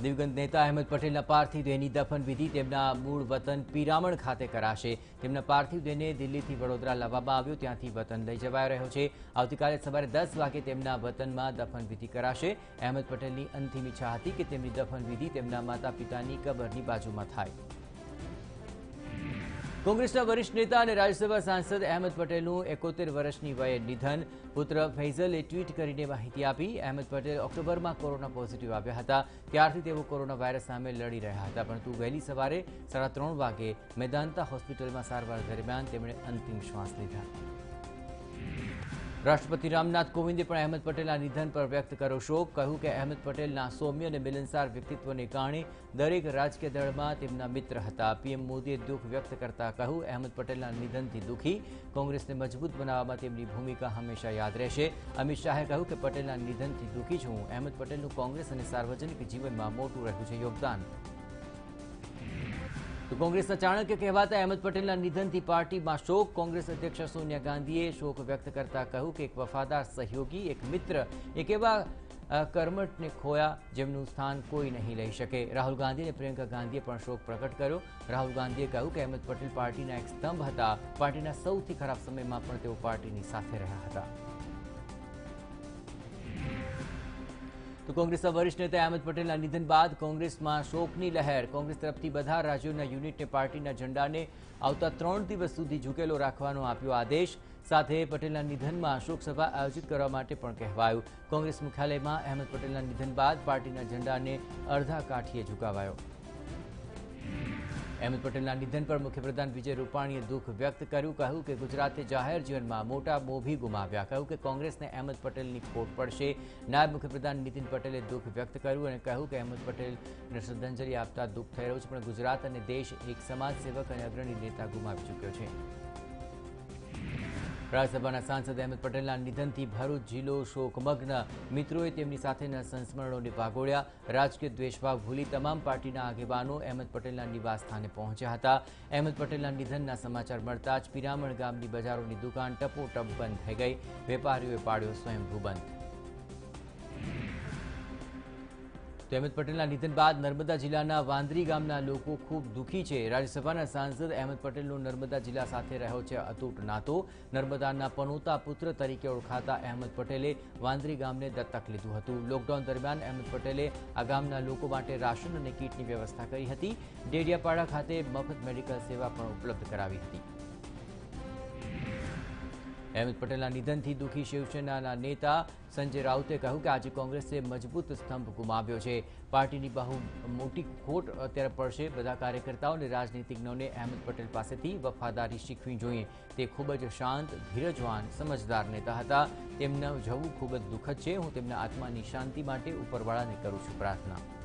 દિવગંત નેતા અહેમદ પટેલના પાર્થિવ દેહની દફન વિધિ તેમના મૂળ વતન પીરામણ ખાતે કરાશે તેમના પાર્થિવ દેહને દિલ્હીથી વડોદરા લાવવામાં આવ્યો ત્યાંથી વતન લઈ જવાયો રહ્યો છે આવતીકાલે સવારે દસ વાગે તેમના વતનમાં દફન વિધિ કરાશે અહેમદ પટેલની અંતિમ ઈચ્છા હતી કે તેમની દફન વિધિ તેમના માતા પિતાની કબરની બાજુમાં થાય કોંગ્રેસના વરિષ્ઠ નેતા અને રાજ્યસભા સાંસદ અહેમદ પટેલનું એકોતેર વર્ષની વયે નિધન પુત્ર ફૈઝલે ટ્વીટ કરીને માહિતી આપી અહેમદ પટેલ ઓક્ટોબરમાં કોરોના પોઝિટિવ આવ્યા હતા ત્યારથી તેઓ કોરોના વાયરસ સામે લડી રહ્યા હતા પરંતુ વહેલી સવારે સાડા ત્રણ વાગે મેદાંતા હોસ્પિટલમાં સારવાર દરમિયાન તેમણે અંતિમ શ્વાસ લીધા રાષ્ટ્રપતિ રામનાથ કોવિંદે પણ અહેમદ પટેલના નિધન પર વ્યક્ત કર્યો શોક કહ્યું કે અહેમદ પટેલના સૌમ્ય અને મિલનસાર વ્યક્તિત્વને કારણે દરેક રાજકીય દળમાં તેમના મિત્ર હતા પીએમ મોદીએ દુઃખ વ્યક્ત કરતા કહ્યું અહેમદ પટેલના નિધનથી દુઃખી કોંગ્રેસને મજબૂત બનાવવામાં તેમની ભૂમિકા હંમેશા યાદ રહેશે અમિત શાહે કહ્યું કે પટેલના નિધનથી દુઃખી છું અહેમદ પટેલનું કોંગ્રેસ અને સાર્વજનિક જીવનમાં મોટું રહ્યું છે યોગદાન તો કોંગ્રેસના ચાણક્ય કહેવાતા અહેમદ પટેલના નિધનથી પાર્ટીમાં શોક કોંગ્રેસ અધ્યક્ષ સોનિયા ગાંધીએ શોક વ્યક્ત કરતા કહ્યું કે એક વફાદાર સહયોગી એક મિત્ર એક એવા અ, કર્મઠને ખોયા જેમનું સ્થાન કોઈ નહીં લઈ શકે રાહુલ ગાંધી અને પ્રિયંકા ગાંધીએ પણ શોક પ્રકટ કર્યો રાહુલ ગાંધીએ કહ્યું કે અહેમદ પટેલ પાર્ટીના એક સ્તંભ હતા પાર્ટીના સૌથી ખરાબ સમયમાં પણ તેઓ પાર્ટીની સાથે રહ્યા હતા તો કોંગ્રેસના વરિષ્ઠ નેતા અહેમદ પટેલના નિધન બાદ કોંગ્રેસમાં શોકની લહેર કોંગ્રેસ તરફથી બધા રાજ્યોના યુનિટને પાર્ટીના ઝંડાને આવતા ત્રણ દિવસ સુધી ઝૂકેલો રાખવાનો આપ્યો આદેશ સાથે પટેલના નિધનમાં શોકસભા આયોજિત કરવા માટે પણ કહેવાયું કોંગ્રેસ મુખ્યાલયમાં અહેમદ પટેલના નિધન બાદ પાર્ટીના ઝંડાને અડધા કાઠીએ ઝુકાવાયો અહેમદ પટેલના નિધન પર મુખ્યપ્રધાન વિજય રૂપાણીએ દુઃખ વ્યક્ત કર્યું. કહ્યું કે ગુજરાતે જાહેર જીવનમાં મોટા મોભી ગુમાવ્યા. કહ્યું કે કોંગ્રેસને અહેમદ પટેલની ખોટ પડશે. નાયબ મુખ્યપ્રધાન નીતિન પટેલે દુઃખ વ્યક્ત કર્યું અને કહ્યું કે અહેમદ પટેલને શ્રદ્ધાંજલિ આપતા દુઃખ થઈ રહ્યું છે, પણ ગુજરાત અને દેશ એક સમાજ સેવક અને અગ્રણી નેતા ગુમાવી ચૂક્યો છે. રાજ્યસભાના સાંસદ અહેમદ પટેલના નિધનથી ભરૂચ જિલ્લો શોકમગ્ન મિત્રોએ તેમની સાથેના સંસ્મરણોને વાગોળ્યા રાજકીય દ્વેષભાવ ભૂલી તમામ પાર્ટીના આગેવાનો અહેમદ પટેલના નિવાસ સ્થાને પહોંચ્યા હતા અહેમદ પટેલના નિધનના સમાચાર મળતા જ પિરામણ ગામની બજારોની દુકાન ટપોટપ બંધ થઈ ગઈ વેપારીઓએ પાડ્યો સ્વયંભૂ બંધ તો અહેમદ પટેલના નિધન બાદ નર્મદા જિલ્લાના વાંદરી ગામના લોકો ખૂબ દુઃખી છે રાજ્યસભાના સાંસદ અહેમદ પટેલનો નર્મદા જિલ્લા સાથે રહ્યો છે અતૂટ નાતો નર્મદાના પનોતા પુત્ર તરીકે ઓળખાતા અહેમદ પટેલે વાંદરી ગામને દત્તક લીધું હતું લોકડાઉન દરમિયાન અહેમદ પટેલે આ ગામના લોકો માટે રાશન અને કીટની વ્યવસ્થા કરી હતી ડેડિયાપાડા ખાતે મફત મેડિકલ સેવા પણ ઉપલબ્ધ કરાવી હતી અહેમદ પટેલના નિધનથી દુઃખી શિવસેનાના નેતા સંજય રાઉતે કહ્યું કે આજે કોંગ્રેસે મજબૂત સ્તંભ ગુમાવ્યો છે. પાર્ટીની બહુ મોટી ખોટ અત્યારે પડશે. બધા કાર્યકર્તાઓ અને રાજનીતિજ્ઞોને અહેમદ પટેલ પાસેથી વફાદારી શીખવી જોઈએ. તે ખૂબ જ શાંત, ધીરજવાન, સમજદાર નેતા હતા. તેમના જવું ખૂબ જ દુઃખદ છે. હું તેમના આત્માની શાંતિ માટે ઉપરવાળાને કરું છું પ્રાર્થના.